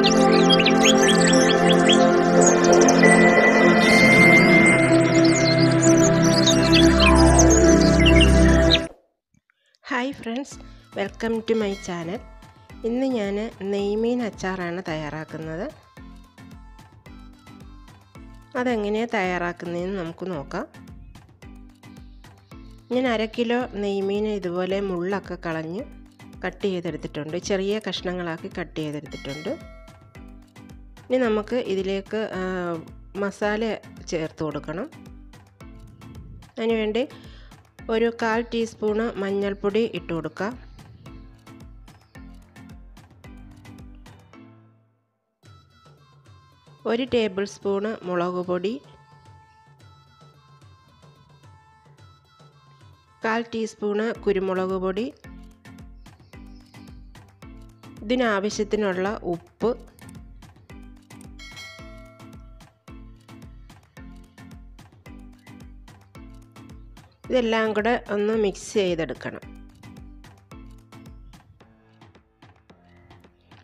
Hi friends welcome to my channel. ഇന്ന് ഞാൻ നെയ്മീൻ അച്ചാറാണ് തയ്യാറാക്കുന്നത്. അതെങ്ങനെയാണ് തയ്യാറാക്കുന്നതെന്ന് നമുക്ക് നോക്കാം. ഞാൻ അര കിലോ നെയ്മീൻ ഇതുപോലെ മുള്ളൊക്കെ കളഞ്ഞ് കട്ട് ചെയ്തെടുത്തിട്ടുണ്ട്. ചെറിയ കഷ്ണങ്ങളാക്കി കട്ട് ചെയ്തെടുത്തിട്ടുണ്ട്. ഇനി നമുക്ക് ഇതിലേക്ക് മസാല ചേർത്ത് കൊടുക്കണം. അതിനുവേണ്ടി ഒരു കാൽ ടീസ്പൂണ് മഞ്ഞൾപ്പൊടി ഇട്ട് കൊടുക്കുക. ഒരു ടേബിൾ സ്പൂണ് മുളക് പൊടി. കാൽ ടീസ്പൂണ് കുരുമുളക് പൊടി. ഇതിനാവശ്യത്തിനുള്ള ഉപ്പ്. ഇതെല്ലാം കൂടെ ഒന്ന് മിക്സ് ചെയ്തെടുക്കണം.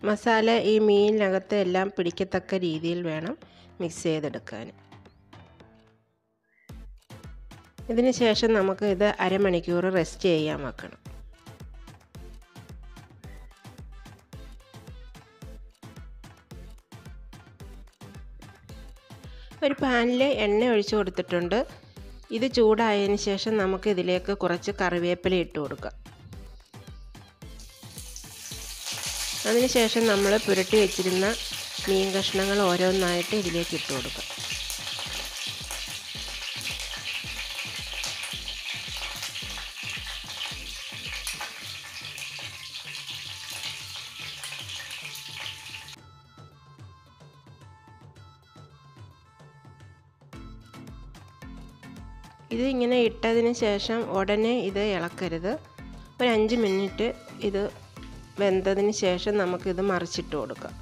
മസാല ഈ മീനിനകത്ത് എല്ലാം പിടിക്കത്തക്ക രീതിയിൽ വേണം മിക്സ് ചെയ്തെടുക്കാൻ. ഇതിന് ശേഷം നമുക്ക് ഇത് അരമണിക്കൂർ റെസ്റ്റ് ചെയ്യാൻ വെക്കണം. ഒരു പാനിൽ എണ്ണ ഒഴിച്ചു കൊടുത്തിട്ടുണ്ട്. ഇത് ചൂടായതിന് ശേഷം നമുക്ക് ഇതിലേക്ക് കുറച്ച് കറിവേപ്പില ഇട്ട് കൊടുക്കാം. അതിനുശേഷം നമ്മൾ പുരട്ടി വെച്ചിരുന്ന മീൻ കഷ്ണങ്ങൾ ഓരോന്നായിട്ട് ഇതിലേക്ക് ഇട്ട് കൊടുക്കാം. ഇത് ഇങ്ങനെ ഇട്ടതിന് ശേഷം ഉടനെ ഇത് ഇളക്കരുത്. ഒരു അഞ്ച് മിനിറ്റ് ഇത് വെന്തതിന് ശേഷം നമുക്കിത് മറിച്ചിട്ട് കൊടുക്കാം.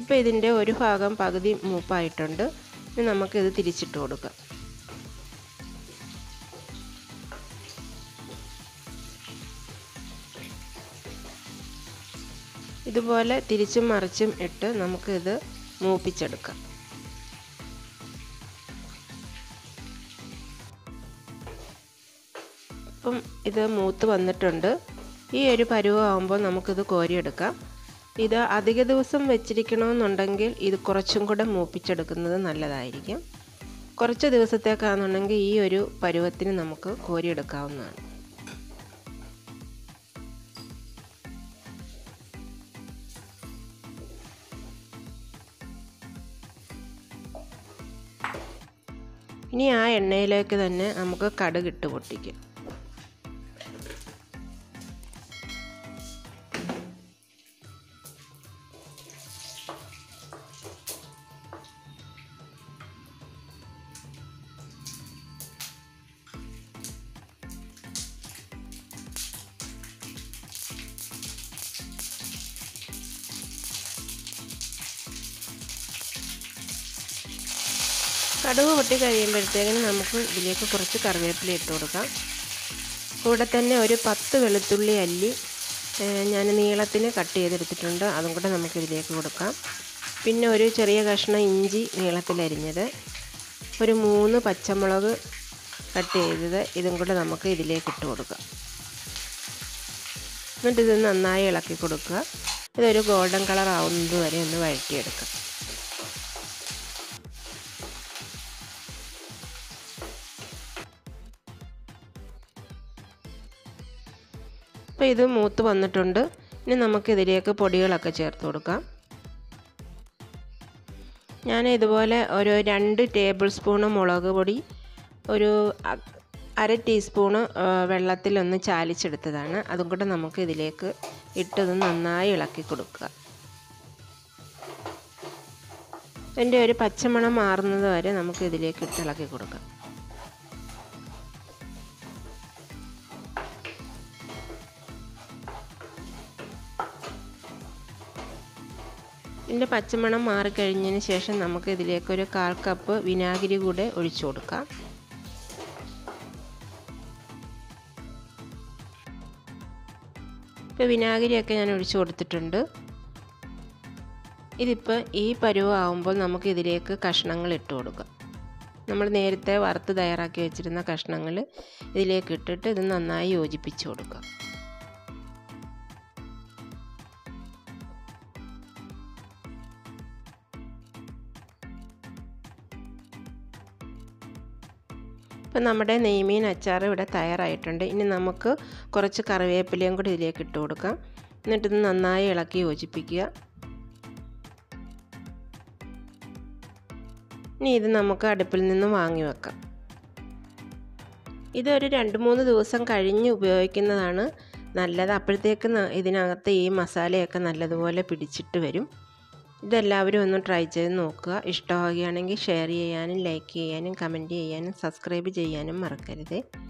ഇപ്പോൾ ഇതിന്റെ ഒരു ഭാഗം പകുതി മൂപ്പായിട്ടുണ്ട്. ഇനി നമുക്കിത് തിരിച്ചിട്ട് കൊടുക്കാം. ഇതുപോലെ തിരിച്ചും മറിച്ചും ഇട്ട് നമുക്കിത് മൂപ്പിച്ചെടുക്കാം. ഇപ്പം ഇത് മൂത്ത് വന്നിട്ടുണ്ട്. ഈ ഒരു പരുവമാകുമ്പോൾ നമുക്കിത് കോരിയെടുക്കാം. ഇത് അധിക ദിവസം വെച്ചിരിക്കണമെന്നുണ്ടെങ്കിൽ ഇത് കുറച്ചും കൂടെ മൂപ്പിച്ചെടുക്കുന്നത് നല്ലതായിരിക്കും. കുറച്ച് ദിവസത്തേക്കാണെന്നുണ്ടെങ്കിൽ ഈ ഒരു പരുവത്തിന് നമുക്ക് കോരിയെടുക്കാവുന്നതാണ്. ഇനി ആ എണ്ണയിലേക്ക് തന്നെ നമുക്ക് കടുകിട്ട് പൊട്ടിക്കാം. കടുക് പൊട്ടി കഴിയുമ്പോഴത്തേക്കിന് നമുക്ക് ഇതിലേക്ക് കുറച്ച് കറിവേപ്പില ഇട്ട് കൊടുക്കാം. കൂടെ തന്നെ ഒരു പത്ത് വെളുത്തുള്ളി അല്ലി ഞാൻ നീളത്തിന് കട്ട് ചെയ്തെടുത്തിട്ടുണ്ട്. അതും കൂടെ നമുക്ക് ഇതിലേക്ക് കൊടുക്കാം. പിന്നെ ഒരു ചെറിയ കഷ്ണം ഇഞ്ചി നീളത്തിലരിഞ്ഞത് ഒരു മൂന്ന് പച്ചമുളക് കട്ട് ചെയ്തത് ഇതും കൂടെ നമുക്ക് ഇതിലേക്ക് ഇട്ട് കൊടുക്കാം. എന്നിട്ട് ഇത് നന്നായി ഇളക്കി കൊടുക്കുക. ഇതൊരു ഗോൾഡൻ കളർ ആവുന്നത് വരെ ഒന്ന് വഴറ്റിയെടുക്കാം. അപ്പോൾ ഇത് മൂത്ത് വന്നിട്ടുണ്ട്. ഇനി നമുക്ക് ഇതിലേക്ക് പൊടികളൊക്കെ ചേർത്ത് കൊടുക്കാം. ഞാൻ ഇതുപോലെ ഒരു രണ്ട് ടേബിൾ സ്പൂണ് മുളക് പൊടി ഒരു അര ടീസ്പൂണ് വെള്ളത്തിലൊന്ന് ചാലിച്ചെടുത്തതാണ്. അതും കൂടെ നമുക്ക് ഇതിലേക്ക് ഇട്ടത് നന്നായി ഇളക്കി കൊടുക്കുക. എന്റെ ഒരു പച്ചമണം മാറുന്നത് വരെ നമുക്ക് ഇതിലേക്ക് ഇട്ട് ഇളക്കി കൊടുക്കാം. ഇതിന്റെ പച്ചമണം മാറിക്കഴിഞ്ഞതിന് ശേഷം നമുക്ക് ഇതിലേക്ക് ഒരു കാൽ കപ്പ് വിനാഗിരി കൂടെ ഒഴിച്ചു കൊടുക്കാം. ഇപ്പോൾ വിനാഗിരിയൊക്കെ ഞാൻ ഒഴിച്ചു കൊടുത്തിട്ടുണ്ട്. ഇതിപ്പോൾ ഈ പരുവാകുമ്പോൾ നമുക്ക് ഇതിലേക്ക് കഷ്ണങ്ങൾ ഇട്ട് കൊടുക്കാം. നമ്മൾ നേരത്തെ വറുത്ത് തയ്യാറാക്കി വെച്ചിരുന്ന കഷ്ണങ്ങൾ ഇതിലേക്ക് ഇട്ടിട്ട് ഇത് നന്നായി യോജിപ്പിച്ച് കൊടുക്കാം. ഇപ്പം നമ്മുടെ നെയ്മീൻ അച്ചാർ ഇവിടെ തയ്യാറായിട്ടുണ്ട്. ഇനി നമുക്ക് കുറച്ച് കറിവേപ്പിലയും കൂടി ഇതിലേക്ക് ഇട്ട് കൊടുക്കാം. എന്നിട്ട് ഇത് നന്നായി ഇളക്കി യോജിപ്പിക്കുക. ഇനി ഇത് നമുക്ക് അടുപ്പിൽ നിന്നും വാങ്ങി വെക്കാം. ഇതൊരു രണ്ട് മൂന്ന് ദിവസം കഴിഞ്ഞ് ഉപയോഗിക്കുന്നതാണ് നല്ലത്. അപ്പോഴത്തേക്ക് ഇതിനകത്ത് ഈ മസാലയൊക്കെ നല്ലതുപോലെ പിടിച്ചിട്ട് വരും. ഇതെല്ലാവരും ഒന്ന് ട്രൈ ചെയ്ത് നോക്കുക. ഇഷ്ടമാവുകയാണെങ്കിൽ ഷെയർ ചെയ്യാനും ലൈക്ക് ചെയ്യാനും കമന്റ് ചെയ്യാനും സബ്സ്ക്രൈബ് ചെയ്യാനും മറക്കരുത്.